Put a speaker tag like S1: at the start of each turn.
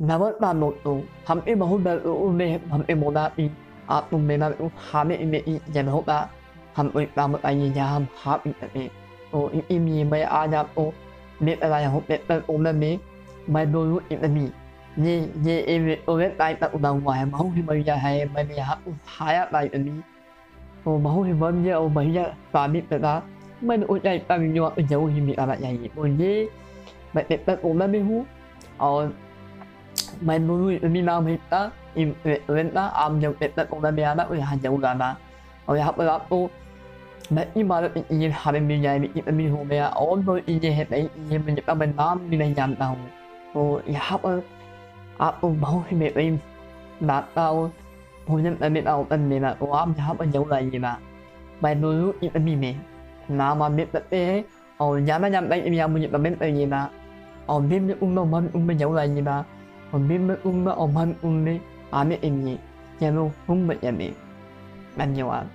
S1: නවත්වා නොත්තු හම් එ මහු බැලුනේ හම් එ මොදා ී ආතුම් මෙම හම එම ී ජැමහොබා hầm ị ba một anh nhà hầm hấp ị mẹ ô ị mì mấy ai nhà ô mẹ ba nhà hộp mẹ ba ô mẹ mẹ mấy đôi lúc ị mẹ mì nhẹ nhẹ em mẹ ô mẹ ba ta ô đồng ngoài mà không thì mấy nhà hay mấy nhà hấp hai á ba mẹ mì ô mà không thì mấy nhà ô mấy nhà ba mẹ ba ba mấy ô nhà ba mẹ nhà ô nhà ô thì mẹ ba nhà gì ô nhẹ mẹ mẹ ba ô mẹ mẹ hú ô me hu o mai nuôi mi nam hi ta im ren ta am yang pet ta ong da me ana oi ha jau da na oi ha ba o mai i ma i i ha mình mi ya mi i mi ho me a on no i ye he dai i mi ta ben nam mi na yan ta o i ha ba a o ba ho hi me dai na ta o ho nhân ta mi ta o tan me na o am ha ba jau la yi na mai nuôi i mi me na ma mi ta te o ya na yan dai mi ya mu ni ta ben ta yi na o mi mi um no man um me jau la yi وممن أمة ومن أمة عن إني ينو هم يمي من يوان